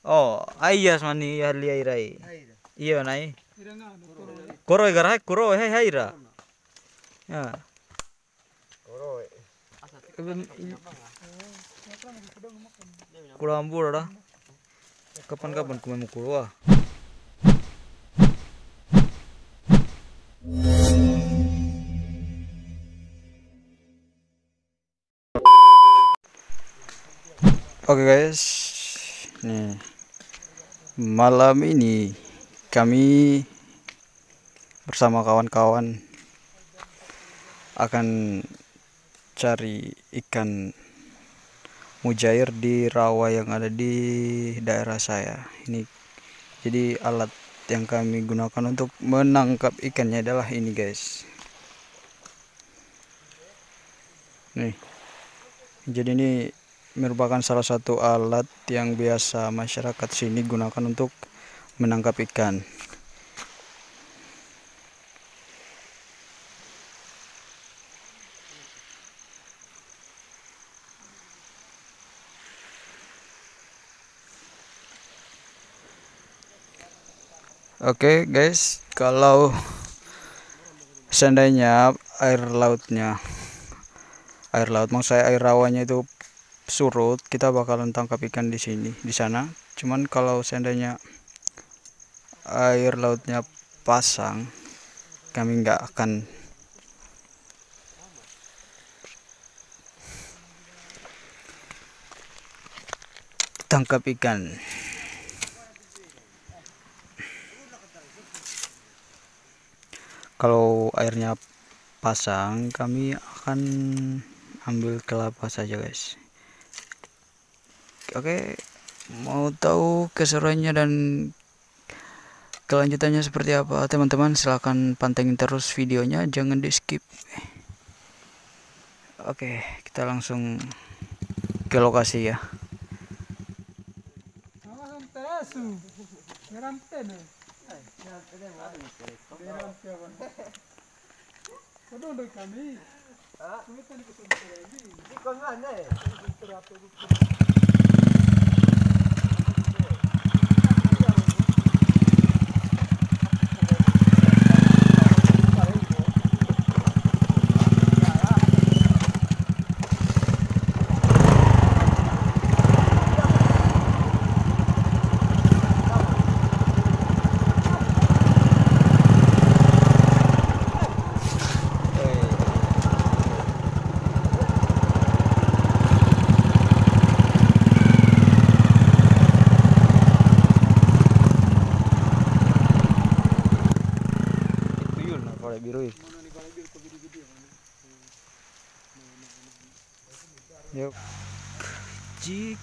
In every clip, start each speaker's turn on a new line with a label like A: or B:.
A: Oh, ayas mani ya li airai. Iya nai. Koro gara koro he haira. Ya. Kulo ambur dah. Kapan-kapan ku mau kulo ah. Oke guys, nih malam ini kami bersama kawan-kawan akan cari ikan mujair di rawa yang ada di daerah saya. Ini jadi alat yang kami gunakan untuk menangkap ikannya adalah ini guys. Nih, jadi ini merupakan salah satu alat yang biasa masyarakat sini gunakan untuk menangkap ikan. Oke guys, kalau seandainya air lautnya air laut mau saya air rawanya itu surut kita bakalan tangkap ikan di sini di sana. Cuman kalau seandainya air lautnya pasang kami nggak akan tangkap ikan. Kalau airnya pasang kami akan ambil kelapa saja guys oke mau tahu keseruannya dan kelanjutannya seperti apa? Teman-teman silahkan pantengin terus videonya jangan di skip oke kita langsung ke lokasi ya.
B: Kami.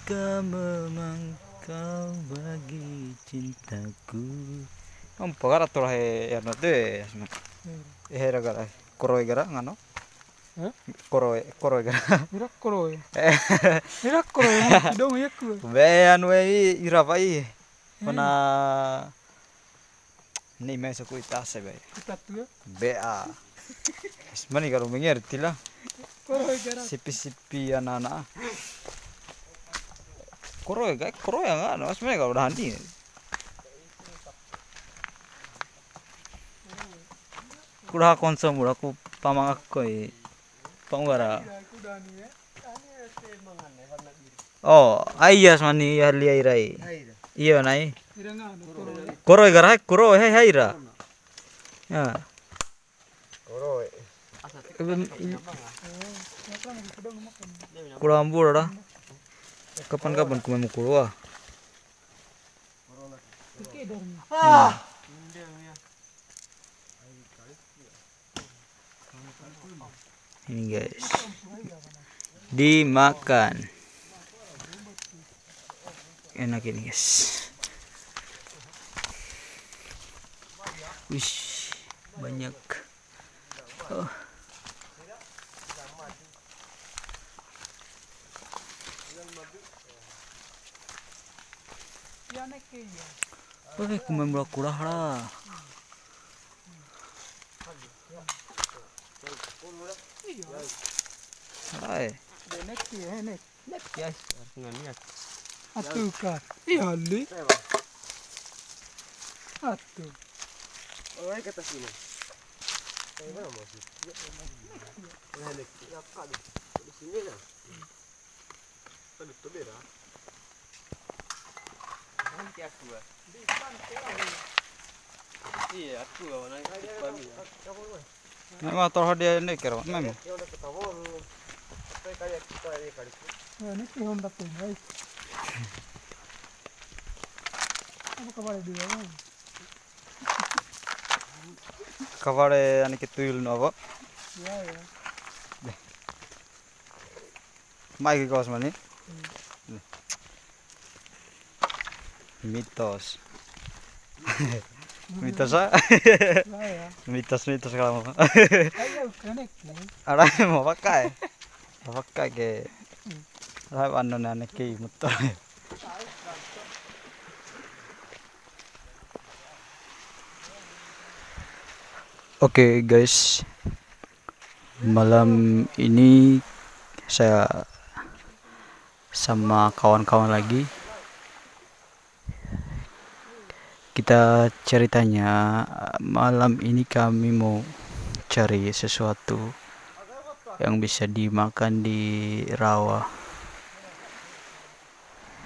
A: Jika memang kau bagi cintaku Om pagar atur ya no te asma. Eh era gara koro gara ngano?
B: Hah?
A: Koro koro gara.
B: Mirakkolo ya.
A: Eh
B: Mirakkolo ya. Dong ya ku.
A: be anu e ira pai. Pana ni me so kuita se be.
B: Kita tuh.
A: Be a. Ismani karo mengerti lah.
B: Koro gara.
A: Sipi-sipi anak-anak. Koro ya, koro ya nggak, no, sebenarnya kalau udah handi. Kudah konsum udah aku pamang aku i panggara.
B: Aku udah nih ya.
A: Oh, ayas mani ya li airai. Iya nai.
B: Koro.
A: Koro ya gara koro he haira. Ya. Kulo ambur dah. Kapan-kapan ku mau kulo ah. Ini guys. Dimakan. Enak ini guys. Wih, banyak. Oh.
B: Ya nek ya.
A: Wih, kumain bola kurah lah. Hai.
B: Nek ya nek.
A: Guys,
B: Atuh kan. Iya li. Atuh.
C: Oh, ay kata sini. Ay, mana mau sih? Nah, nek ya kali. Di sini lah. Tadi tuh beda. Nanti aku ah. Iya, aku ah, nanti kami.
A: Nek motor dia ini kira memang.
C: Ya udah ketahuan. Saya kayak kita ini kali.
B: Nah, ini si Honda tuh guys. Apa kabar dia? Bang?
A: Kavare ani kituyul no apa?
B: Ya ya.
A: Mai kos mani. Mitos. mitos ah. Mitos mitos kalau mau. Ada mau pakai. Mau pakai ke. Ada anu nane ki motor. Oke guys, malam ini saya sama kawan-kawan lagi. Kita ceritanya malam ini kami mau cari sesuatu yang bisa dimakan di rawa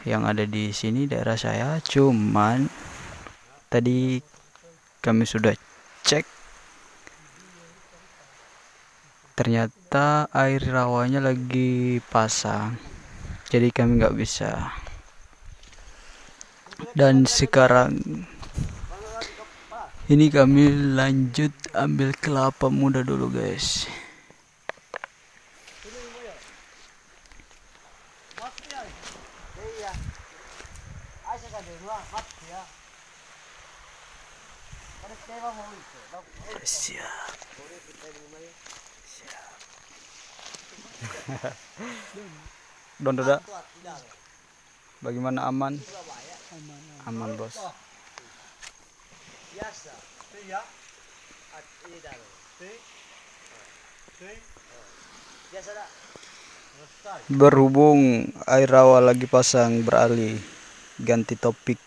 A: yang ada di sini daerah saya. Cuman tadi kami sudah cek ternyata air rawanya lagi pasang jadi kami nggak bisa. Dan sekarang ini kami lanjut ambil kelapa muda dulu guys. Siap Don Doda. Bagaimana aman? Aman, Bos. Berhubung air rawa lagi pasang beralih ganti topik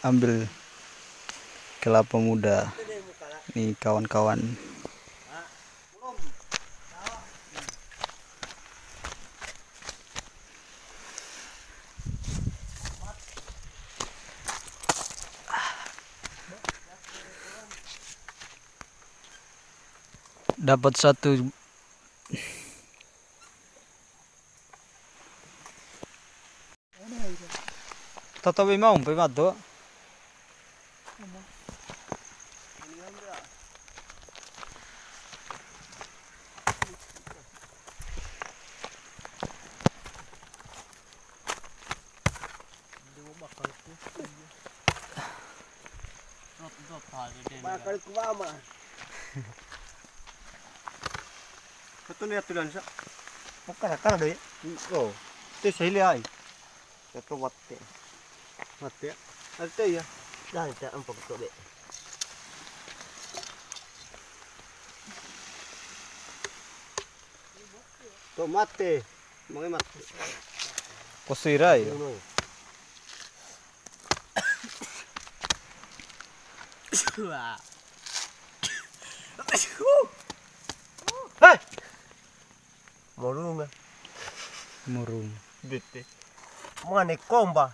A: ambil kelapa muda. Nih kawan-kawan. dapat satu Tata bima umpai madu.
C: Bakal mano. Ku mama. Satu ni atulan sa. Bukan akar deh. Oh. Itu saya lihat. Satu mati. Mati. Ada ya. Dah tak empuk tu be. Tu mati. Mga mati.
A: Kosirai.
C: Uno. Hei! Morunga.
A: Murung.
C: Dete. Mane komba.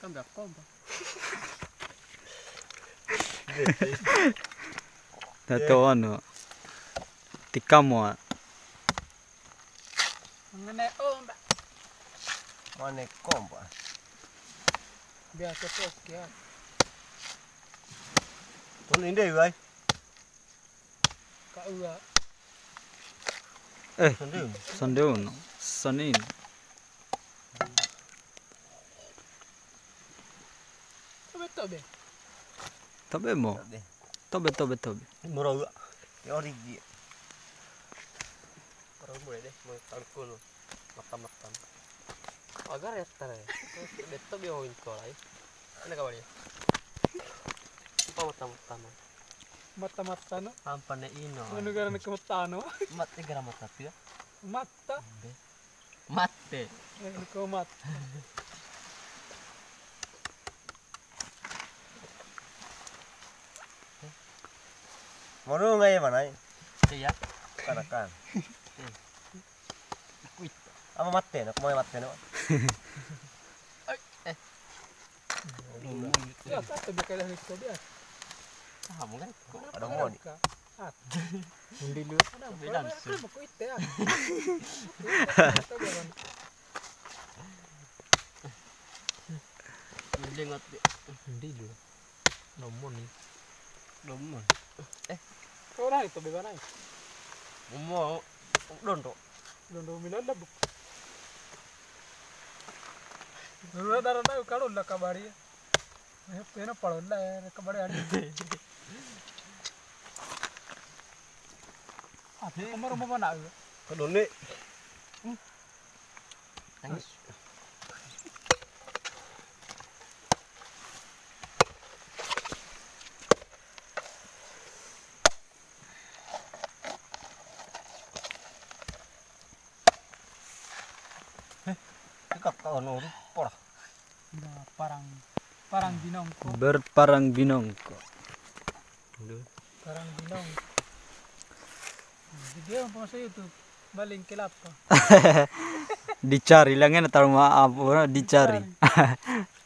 B: Komba komba.
A: Dato ano. Tikamo. ah.
B: Mengenai omba.
C: Mane komba.
B: Biasa pos ya.
C: Tuh ini guys.
A: Eh. Sandeun. Sanin.
B: Tobe tobe.
A: Tabe mo. Tobe tobe tobe.
C: Murah juga. Ya origi. Orang boleh deh, mau kalkul. Makan-makan. Agar ya tare. Beto bi hoin ko lai. Ano ka bali? Pa mata-mata no.
B: Mata-mata no.
C: Hampa na ino.
B: Ano gara na kamata no?
C: Mat ni gara mata pia.
B: Mata.
D: Mate.
B: Ini kumat.
C: Mau nggak ya mana?
D: Iya.
C: Kanakan. Ama mate, nak mau mate no.
B: Ya, kata dia kayak itu dia.
D: Kamu kan kok
C: ada mau nih?
B: Mundi lu. Beda
D: sih. Mundi ngot.
B: Mundi lu. Nomor
D: nih.
B: Nomor. Eh. Kau dah itu
D: bebana. Mau dondo.
B: Dondo milan labuk. Dulu darah tahu kalau lah kabari. Eh, pernah padu lah kabari. Ah, kamar mo ba na?
C: Kadon ni.
D: Tangis.
C: Dekat kau no. Pora.
B: Na parang parang binong ko.
A: Berparang binongko.
B: dulu. Sekarang bilang. Video apa masa YouTube? Baling kilat kok.
A: dicari lah kan taruh maaf dicari.